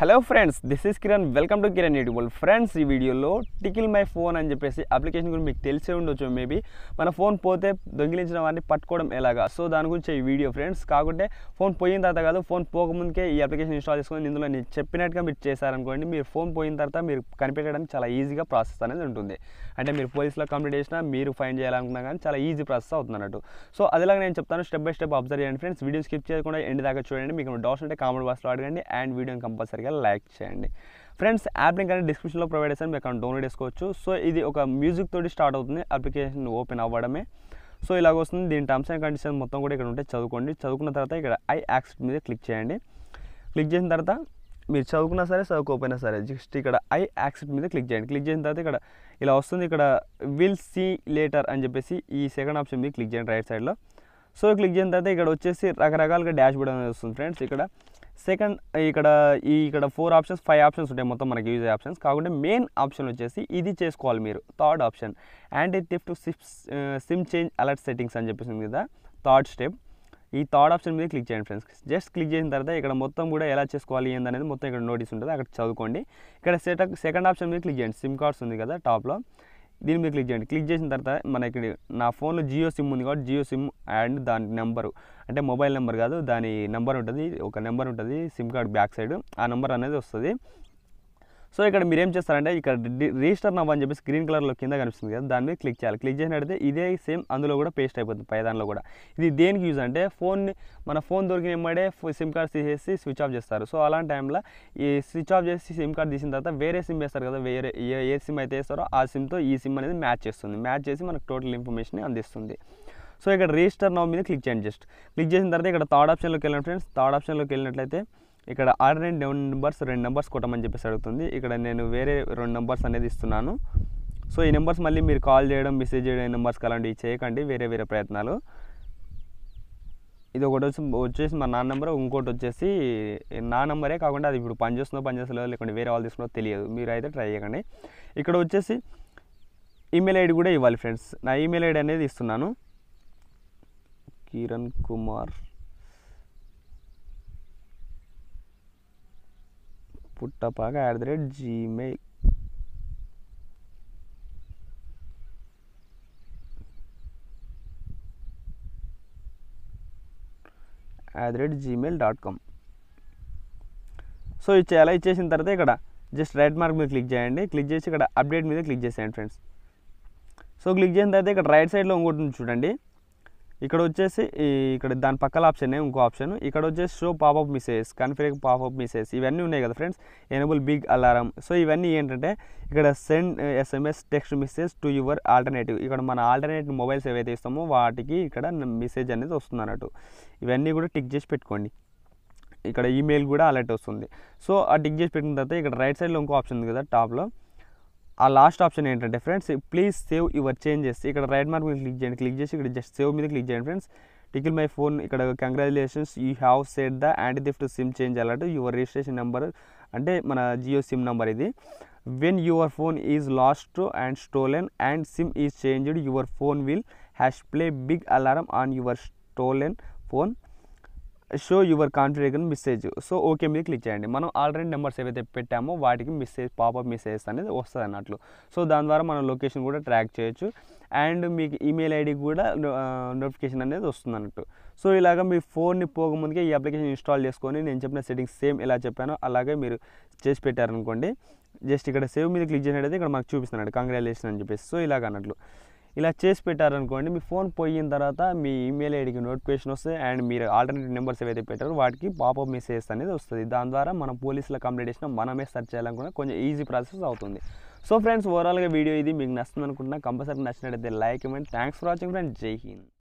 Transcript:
Hello friends this is Kiran welcome to Kiran YouTube friends ఈ వీడియోలో tickle my phone అని చెప్పేసి application గురించి మీకు తెలిసే ఉండొచ్చు మేబీ మన ఫోన్ పోతే దొంగిలించిన వారిని పట్టుకోవడం ఎలాగా? సో దాని గురించి ఈ వీడియో ఫ్రెండ్స్ కాకుంటే ఫోన్ పోయిన తర్వాత కాదు ఫోన్ పోకముందుకే ఈ అప్లికేషన్ ఇన్స్టాల్ చేసుకొని ఇందులో నేను చెప్పినట్టుగా మీరు చేశారనుకోండి మీరు ఫోన్ పోయిన తర్వాత మీరు కనిపెట్టడానికి చాలా ఈజీగా ప్రాసెస్ అనేది ఉంటుంది. అంటే మీరు పోలీస్లో కంప్లీట్ చేసినా మీరు ఫైన్ చేయాలనుకున్నా కానీ చాలా ఈజీ ప్రాసెస్ అవుతుంది అన్నట్టు సో అదేలాగా నేను చెప్తాను స్టెప్ బై స్టెప్ అబ్జర్వ్ చేయండి ఫ్రెండ్స్ వీడియో స్కిప్ చేయకుండా ఎండ్ దాకా చూడండి. మీకు డౌట్స్ ఉంటే కామెంట్ బాక్స్లో అడగండి అండ్ వీడియోని కంపల్సరీగా లైక్ చేయండి. ఫ్రెండ్స్ యాప్ లింక్ అనేది డిస్క్రిప్షన్లో ప్రొవైడ్ చేస్తాను మీరు అక్కడ డౌన్లోడ్ చేసుకోవచ్చు. సో ఇది ఒక మ్యూజిక్ తోటి స్టార్ట్ అవుతుంది అప్లికేషన్ ఓపెన్ అవ్వడమే. సో ఇలాగ వస్తుంది దీని టర్మ్స్ అండ్ కండిషన్ మొత్తం కూడా ఇక్కడ ఉంటే చదువుకోండి. చదువుకున్న తర్వాత ఇక్కడ ఐ యాక్సెప్ట్ మీద క్లిక్ చేయండి. క్లిక్ చేసిన తర్వాత మీరు చదువుకున్నా సరే చదువుకోకపోయినా సరే జస్ట్ ఇక్కడ ఐ యాక్సెప్ట్ మీద క్లిక్ చేయండి. క్లిక్ చేసిన తర్వాత ఇక్కడ ఇలా వస్తుంది ఇక్కడ విల్ సీ లేటర్ అని చెప్పేసి ఈ సెకండ్ ఆప్షన్ మీద క్లిక్ చేయండి రైట్ సైడ్లో సో క్లిక్ చేసిన తర్వాత ఇక్కడ వచ్చేసి రకరకాలుగా డాష్ బోర్డ్ అనేది వస్తుంది ఫ్రెండ్స్ ఇక్కడ సెకండ్ ఇక్కడ ఈ ఇక్కడ ఫోర్ ఆప్షన్స్ ఫైవ్ ఆప్షన్స్ ఉంటాయి మొత్తం మనకి యూజ్ ఆప్షన్స్. కాకుండా మెయిన్ ఆప్షన్ వచ్చేసి ఇది చేసుకోవాలి మీరు. Third option anti theft SIM change alert settings అని చెప్పేసి ఉంది కదా థర్డ్ స్టెప్. ఈ థర్డ్ ఆప్షన్ మీద క్లిక్ చేయండి ఫ్రెండ్స్. జస్ట్ క్లిక్ చేసిన తర్వాత ఇక్కడ మొత్తం కూడా ఎలా చేసుకోవాలి ఏందనేది మొత్తం ఇక్కడ నోటీస్ ఉంటుంది. అక్కడ చదువుకోండి. ఇక్కడ సెట్ సెకండ్ ఆప్షన్ మీద క్లిక్ చేయండి. సిమ్ కార్డ్స్ ఉంది కదా టాప్లో. దీని మీద క్లిక్ చేయండి. క్లిక్ చేసిన తర్వాత మనకి నా ఫోన్లో జియో సిమ్ ఉంది కాబట్టి జియో సిమ్ అండ్ దాని నెంబరు. అంటే మొబైల్ నెంబర్ కాదు దాని నెంబర్ ఉంటుంది ఒక నెంబర్ ఉంటుంది సిమ్ కార్డ్ బ్యాక్ సైడ్. ఆ నెంబర్ అనేది వస్తుంది. సో ఇక్కడ మీరు ఏం చేస్తారంటే ఇక్కడ రిజిస్టర్ నవ్ అని చెప్పేసి గ్రీన్ కలర్లో కింద కనిపిస్తుంది కదా దాని మీద క్లిక్ చేయాలి. క్లిక్ చేసినట్టయితే ఇదే సేమ్ అందులో కూడా పేస్ట్ అయిపోతుంది పై దానిలో కూడా. ఇది దేనికి యూజ్ అంటే ఫోన్ మన ఫోన్ దొరికిన ఎమ్మడే సిమ్ కార్డ్ తీసేసి స్విచ్ ఆఫ్ చేస్తారు. సో అలాంటి టైంలో ఈ స్విచ్ ఆఫ్ చేసి సిమ్ కార్డ్ తీసిన తర్వాత వేరే సిమ్ వేస్తారు కదా వేరే ఏ ఏ సిమ్ అయితే వేస్తారో ఆ సిమ్తో ఈ సిమ్ అనేది మ్యాచ్ చేస్తుంది. మ్యాచ్ చేసి మనకు టోటల్ ఇన్ఫర్మేషన్ అందిస్తుంది. సో ఇక్కడ రిజిస్టర్ నవ్ మీద క్లిక్ చేయండి జస్ట్ క్లిక్ చేసిన తర్వాత ఇక్కడ థర్డ్ ఆప్షన్లోకి వెళ్ళిన ఫ్రెండ్స్ థర్డ్ ఆప్షన్లోకి వెళ్ళినట్లయితే ఇక్కడ ఆల్రెండ్ డౌన్ నెంబర్స్ రెండు నెంబర్స్ కొట్టమని చెప్పేసి అడుగుతుంది. ఇక్కడ నేను వేరే రెండు నెంబర్స్ అనేది ఇస్తున్నాను. సో ఈ నెంబర్స్ మళ్ళీ మీరు కాల్ చేయడం మెసేజ్ చేయడం నెంబర్స్కి అలాంటివి చేయకండి. వేరే వేరే ప్రయత్నాలు. ఇది ఒకటి వచ్చి వచ్చేసి మా నాన్న నెంబర్ ఇంకోటి వచ్చేసి నా నెంబరే కాకుండా అది ఇప్పుడు పనిచేస్తుందో పనిచేస్తలేదో లేకుంటే వేరే వాళ్ళు తీసుకున్నో తెలియదు. మీరు అయితే ట్రై చేయకండి. ఇక్కడ వచ్చేసి ఈమెయిల్ ఐడి కూడా ఇవ్వాలి ఫ్రెండ్స్. నా ఈమెయిల్ ఐడి అనేది ఇస్తున్నాను. Kiran Kumar. Puttapaka at the rate Gmail at the rate Gmail dot com so ఇచ్చేయాలి ఇచ్చేసిన తర్వాత ఇక్కడ జస్ట్ రైట్ మార్క్ మీద క్లిక్ చేయండి. క్లిక్ చేసి ఇక్కడ అప్డేట్ మీద క్లిక్ చేసేయండి ఫ్రెండ్స్ సో క్లిక్ చేసిన తర్వాత ఇక్కడ రైట్ సైడ్లో ఇంకోటి ఉంది చూడండి. ఇక్కడ వచ్చేసి ఇక్కడ దాని పక్కల ఆప్షన్ ఇంకో ఆప్షన్ ఇక్కడ వచ్చేసి show popup message configure popup message ఇవన్నీ ఉన్నాయి కదా friends enable big alarm so ఇవన్నీ ఏంటంటే ఇక్కడ send SMS text message to your alternative ఇక్కడ మన ఆల్టర్నేటివ్ మొబైల్స్ ఏవైతే ఇస్తామో వాటికి ఇక్కడ మెసేజ్ అనేది వస్తుంది అన్నట్టు. ఇవన్నీ కూడా టిక్ చేసి పెట్టుకోండి. ఇక్కడ ఈమెయిల్ కూడా అలర్ట్ వస్తుంది. సో ఆ టిక్ చేసి పెట్టిన తర్వాత ఇక్కడ రైట్ సైడ్లో ఇంకో ఆప్షన్ ఉంది కదా టాప్లో ఆ లాస్ట్ ఆప్షన్ ఏంటంటే friends please save your changes. ఇక్కడ రైట్ మార్క్ మీద క్లిక్ చేయండి. క్లిక్ చేసి ఇక్కడ జస్ట్ సేవ్ మీద క్లిక్ చేయండి ఫ్రెండ్స్. టికిల్ మై ఫోన్ ఇక్కడ congratulations you have set the anti theft SIM change alert your registration number అంటే మన జియో సిమ్ నెంబర్ ఇది. When your phone is lost and stolen and SIM is changed your phone will has play big alarm on your stolen phone show your configuration message so okay మీద click చేయండి. మనం already numbers ఏవైతే పెట్టామో వాటికి message popup message అనేది వస్తుంది అన్నట్లు. So దాని ద్వారా మనం లొకేషన్ కూడా ట్రాక్ చేయొచ్చు. అండ్ మీకు ఈమెయిల్ ఐడి కూడా నోటిఫికేషన్ అనేది వస్తుంది అన్నట్టు. సో ఇలాగ మీ ఫోన్ని పోకముందుకే ఈ అప్లికేషన్ ఇన్స్టాల్ చేసుకొని నేను చెప్పిన సెట్టింగ్స్ సేమ్ ఎలా చెప్పానో అలాగే మీరు చేసి పెట్టారనుకోండి. జస్ట్ ఇక్కడ సేవ్ మీద క్లిక్ చేసినట్టయితే ఇక్కడ మాకు చూపిస్తున్నాడు కంగ్రాచులేషన్ అని చెప్పేసి. సో ఇలాగ అన్నట్లు. ఇలా చేసి పెట్టారనుకోండి మీ ఫోన్ పోయిన తర్వాత మీ ఈమెయిల్ ఐడికి నోటిఫికేషన్ వస్తుంది అండ్ మీరు ఆల్టర్నేటివ్ నెంబర్స్ ఏవైతే పెట్టారో వాటికి పాపప్ మెసేజెస్ అనేది వస్తుంది. దాని ద్వారా మనం పోలీసుల కంప్లైంట్ చేసినా మనమే సెర్చ్ చేయాలనుకున్నా కొంచెం ఈజీ ప్రాసెస్ అవుతుంది. సో ఫ్రెండ్స్ ఓవరాల్గా వీడియో ఇది మీకు నచ్చుతుంది అనుకుంటున్నా కంపల్సరీ నచ్చినట్టయితే లైక్ ఇవ్వండి థ్యాంక్స్ ఫర్ వాచింగ్ ఫ్రెండ్స్ జై హింద్.